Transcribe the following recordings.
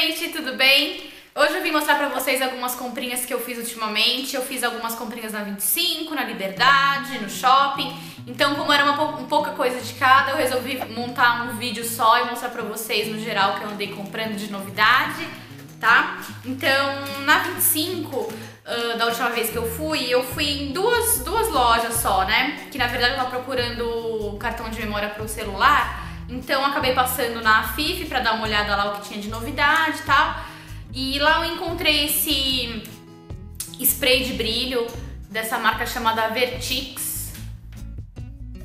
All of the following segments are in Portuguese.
gente, tudo bem? Hoje eu vim mostrar pra vocês algumas comprinhas que eu fiz ultimamente. Eu fiz algumas comprinhas na 25, na Liberdade, no shopping. Então, como era uma um pouca coisa de cada, eu resolvi montar um vídeo só e mostrar pra vocês no geral o que eu andei comprando de novidade, tá? Então, na 25, uh, da última vez que eu fui, eu fui em duas, duas lojas só, né? Que na verdade eu tava procurando cartão de memória pro celular. Então acabei passando na FIF para dar uma olhada lá o que tinha de novidade e tal. E lá eu encontrei esse spray de brilho dessa marca chamada Vertix,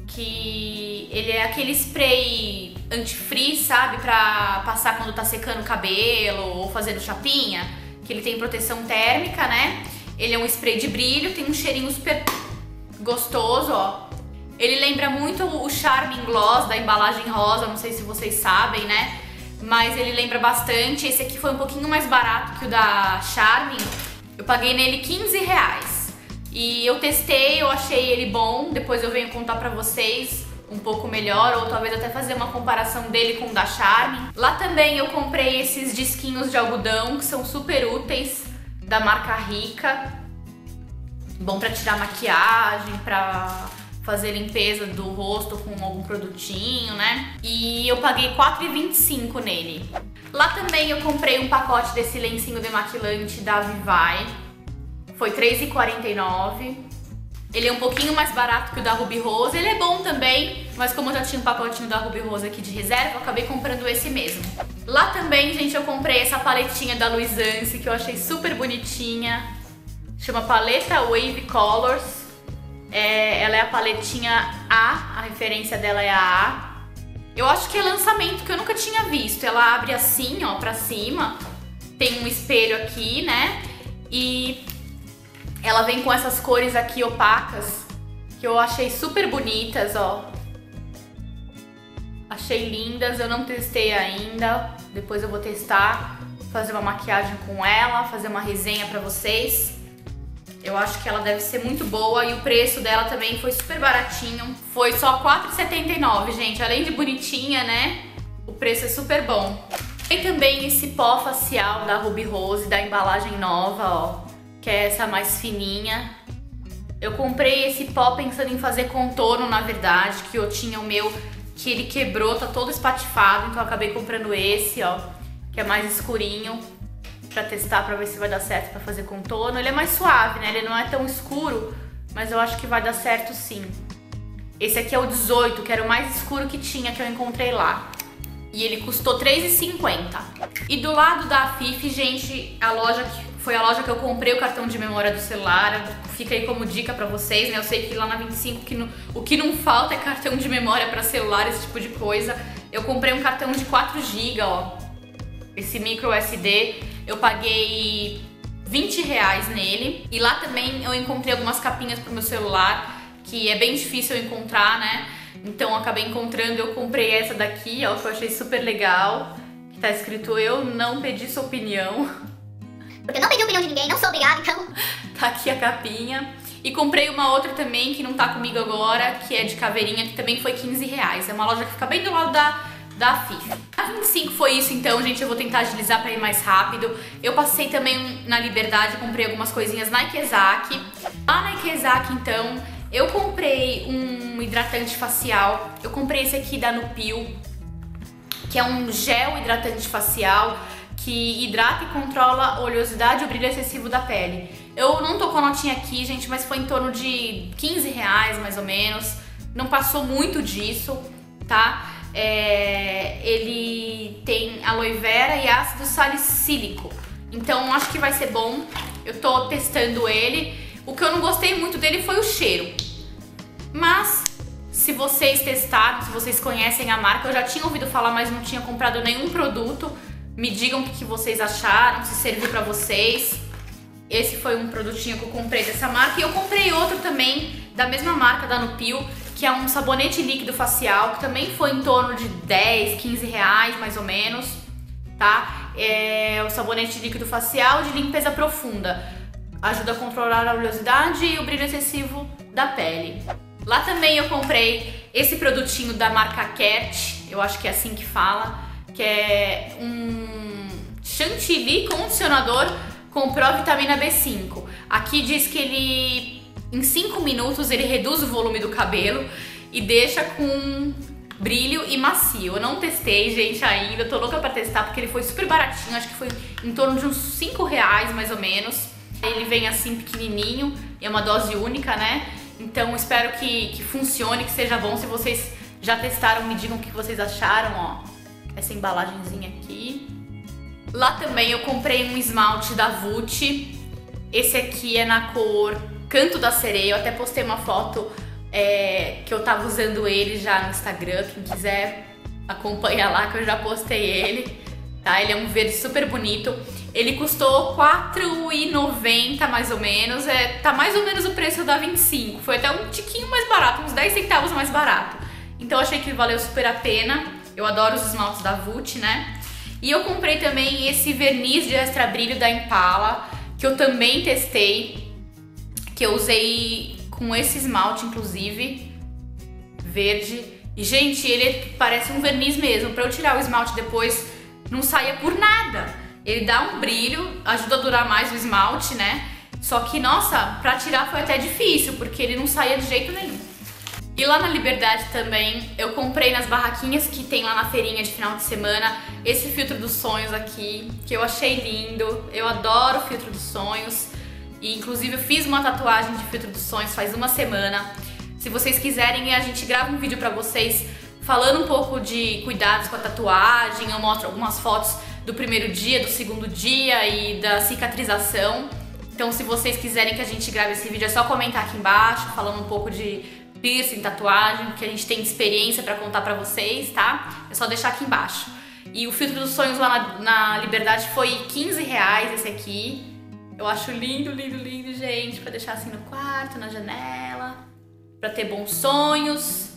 que ele é aquele spray anti-frizz, sabe, pra passar quando tá secando o cabelo ou fazendo chapinha, que ele tem proteção térmica, né? Ele é um spray de brilho, tem um cheirinho super gostoso, ó. Ele lembra muito o Charming Gloss da embalagem rosa, não sei se vocês sabem, né? Mas ele lembra bastante. Esse aqui foi um pouquinho mais barato que o da Charming. Eu paguei nele 15 reais. E eu testei, eu achei ele bom. Depois eu venho contar pra vocês um pouco melhor, ou talvez até fazer uma comparação dele com o da Charme. Lá também eu comprei esses disquinhos de algodão, que são super úteis, da marca Rica. Bom pra tirar maquiagem, pra fazer limpeza do rosto com algum produtinho, né? E eu paguei R$4,25 nele. Lá também eu comprei um pacote desse lencinho demaquilante da Vivai. Foi R$3,49. Ele é um pouquinho mais barato que o da Ruby Rose. Ele é bom também, mas como eu já tinha um pacotinho da Ruby Rose aqui de reserva, eu acabei comprando esse mesmo. Lá também, gente, eu comprei essa paletinha da Luisance, que eu achei super bonitinha. Chama Paleta Wave Colors. É, ela é a paletinha A, a referência dela é a A. Eu acho que é lançamento que eu nunca tinha visto. Ela abre assim, ó, pra cima. Tem um espelho aqui, né? E ela vem com essas cores aqui opacas, que eu achei super bonitas, ó. Achei lindas, eu não testei ainda. Depois eu vou testar, fazer uma maquiagem com ela, fazer uma resenha pra vocês. Eu acho que ela deve ser muito boa e o preço dela também foi super baratinho. Foi só R$4,79, gente. Além de bonitinha, né? O preço é super bom. Tem também esse pó facial da Ruby Rose, da embalagem nova, ó. Que é essa mais fininha. Eu comprei esse pó pensando em fazer contorno, na verdade, que eu tinha o meu que ele quebrou, tá todo espatifado, então eu acabei comprando esse, ó, que é mais escurinho pra testar, pra ver se vai dar certo pra fazer contorno. Ele é mais suave, né? Ele não é tão escuro, mas eu acho que vai dar certo sim. Esse aqui é o 18, que era o mais escuro que tinha, que eu encontrei lá. E ele custou R$3,50. E do lado da FIF, gente, a loja que foi a loja que eu comprei o cartão de memória do celular. Fica aí como dica pra vocês, né? Eu sei que lá na 25 que no, o que não falta é cartão de memória pra celular, esse tipo de coisa. Eu comprei um cartão de 4GB, ó. Esse micro SD eu paguei 20 reais nele. E lá também eu encontrei algumas capinhas pro meu celular, que é bem difícil eu encontrar, né? Então acabei encontrando, eu comprei essa daqui, ó, que eu achei super legal. Que tá escrito, eu não pedi sua opinião. Porque eu não pedi opinião de ninguém, não sou obrigada, então... tá aqui a capinha. E comprei uma outra também, que não tá comigo agora, que é de caveirinha, que também foi 15 reais. É uma loja que fica bem do lado da da FIFA. A 25 foi isso então, gente, eu vou tentar agilizar pra ir mais rápido. Eu passei também na Liberdade, comprei algumas coisinhas na Ikezaki. Lá na Ikezaki, então, eu comprei um hidratante facial. Eu comprei esse aqui da Nupil, que é um gel hidratante facial que hidrata e controla a oleosidade e o brilho excessivo da pele. Eu não tô com a notinha aqui, gente, mas foi em torno de 15 reais, mais ou menos. Não passou muito disso, tá? É, ele tem aloe vera e ácido salicílico. Então acho que vai ser bom. Eu tô testando ele. O que eu não gostei muito dele foi o cheiro. Mas se vocês testaram, se vocês conhecem a marca, eu já tinha ouvido falar, mas não tinha comprado nenhum produto. Me digam o que vocês acharam, se serviu pra vocês. Esse foi um produtinho que eu comprei dessa marca. E eu comprei outro também, da mesma marca, da Nupil, que é um sabonete líquido facial, que também foi em torno de 10, 15 reais, mais ou menos, tá? É o sabonete líquido facial de limpeza profunda. Ajuda a controlar a oleosidade e o brilho excessivo da pele. Lá também eu comprei esse produtinho da marca Cat, eu acho que é assim que fala, que é um Chantilly Condicionador com Provitamina B5. Aqui diz que ele, em 5 minutos, ele reduz o volume do cabelo e deixa com brilho e macio. Eu não testei, gente, ainda. tô louca pra testar porque ele foi super baratinho. Acho que foi em torno de uns 5 reais, mais ou menos. Ele vem assim pequenininho, é uma dose única, né? Então espero que, que funcione, que seja bom. Se vocês já testaram, me digam o que vocês acharam, ó. Essa embalagenzinha aqui. Lá também eu comprei um esmalte da Vult. Esse aqui é na cor Canto da Sereia. Eu até postei uma foto é, que eu tava usando ele já no Instagram. Quem quiser acompanhar lá que eu já postei ele. Tá? Ele é um verde super bonito. Ele custou R$4,90 mais ou menos. É, tá mais ou menos o preço da 25. Foi até um tiquinho mais barato, uns 10 centavos mais barato. Então achei que valeu super a pena. Eu adoro os esmaltes da Vult, né? E eu comprei também esse verniz de extra brilho da Impala, que eu também testei, que eu usei com esse esmalte, inclusive, verde. E, gente, ele parece um verniz mesmo. Pra eu tirar o esmalte depois, não saia por nada. Ele dá um brilho, ajuda a durar mais o esmalte, né? Só que, nossa, pra tirar foi até difícil, porque ele não saía de jeito nenhum. E lá na Liberdade também, eu comprei nas barraquinhas que tem lá na feirinha de final de semana esse filtro dos sonhos aqui, que eu achei lindo. Eu adoro o filtro dos sonhos. E inclusive eu fiz uma tatuagem de filtro dos sonhos faz uma semana. Se vocês quiserem, a gente grava um vídeo pra vocês falando um pouco de cuidados com a tatuagem. Eu mostro algumas fotos do primeiro dia, do segundo dia e da cicatrização. Então, se vocês quiserem que a gente grave esse vídeo, é só comentar aqui embaixo, falando um pouco de piercing, tatuagem, que a gente tem experiência para contar para vocês, tá? É só deixar aqui embaixo. E o filtro dos sonhos lá na, na, Liberdade foi 15 reais esse aqui. Eu acho lindo, lindo, lindo, gente, para deixar assim no quarto, na janela, para ter bons sonhos.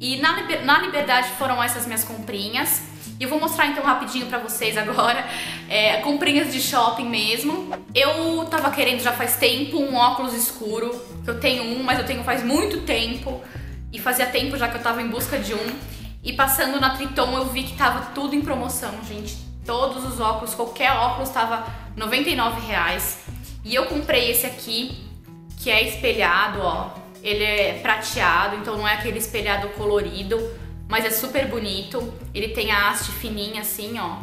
E na, na Liberdade foram essas minhas comprinhas. E eu vou mostrar então rapidinho pra vocês agora, é, comprinhas de shopping mesmo. Eu tava querendo já faz tempo um óculos escuro, eu tenho um, mas eu tenho faz muito tempo. E fazia tempo já que eu tava em busca de um. E passando na Triton eu vi que tava tudo em promoção, gente. Todos os óculos, qualquer óculos tava 99 reais. E eu comprei esse aqui, que é espelhado, ó. Ele é prateado, então não é aquele espelhado colorido mas é super bonito. Ele tem a haste fininha assim, ó.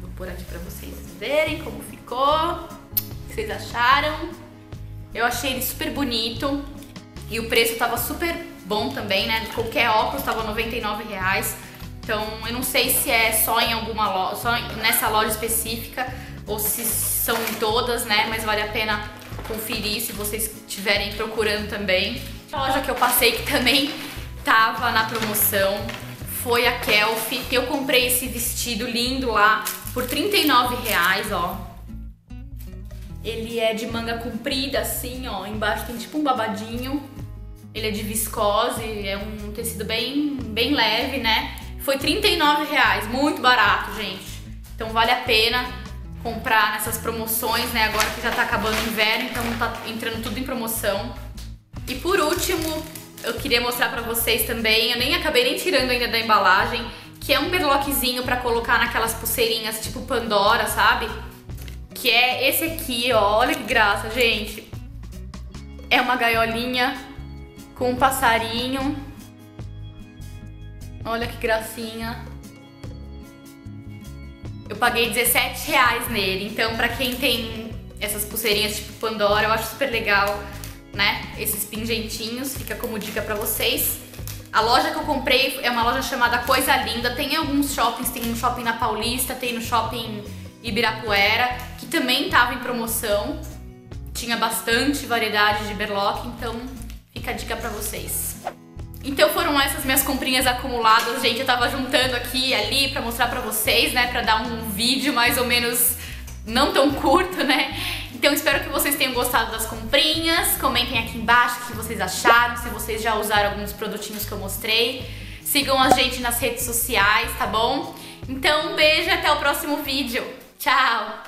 Vou pôr aqui pra vocês verem como ficou. O que vocês acharam? Eu achei ele super bonito. E o preço tava super bom também, né? Qualquer óculos tava 99 reais. Então eu não sei se é só em alguma loja, só nessa loja específica ou se são em todas, né? Mas vale a pena conferir se vocês estiverem procurando também. A loja que eu passei que também tava na promoção foi a Kelf. Eu comprei esse vestido lindo lá por 39 reais, ó. Ele é de manga comprida, assim, ó. Embaixo tem tipo um babadinho. Ele é de viscose, é um tecido bem, bem leve, né? Foi 39 reais, muito barato, gente. Então vale a pena comprar nessas promoções, né? Agora que já tá acabando o inverno, então tá entrando tudo em promoção. E por último, eu queria mostrar pra vocês também, eu nem acabei nem tirando ainda da embalagem, que é um berloquezinho pra colocar naquelas pulseirinhas tipo Pandora, sabe? Que é esse aqui, ó, olha que graça, gente. É uma gaiolinha com um passarinho. Olha que gracinha. Eu paguei 17 reais nele, então pra quem tem essas pulseirinhas tipo Pandora, eu acho super legal né? Esses pingentinhos, fica como dica pra vocês. A loja que eu comprei é uma loja chamada Coisa Linda. Tem alguns shoppings, tem no shopping na Paulista, tem no shopping Ibirapuera, que também tava em promoção. Tinha bastante variedade de berlock, então fica a dica pra vocês. Então foram essas minhas comprinhas acumuladas, gente. Eu tava juntando aqui e ali pra mostrar pra vocês, né? Pra dar um vídeo mais ou menos não tão curto, né? Então espero que vocês tenham gostado das comprinhas. Comentem aqui embaixo o que vocês acharam, se vocês já usaram alguns produtinhos que eu mostrei. Sigam a gente nas redes sociais, tá bom? Então um beijo e até o próximo vídeo. Tchau!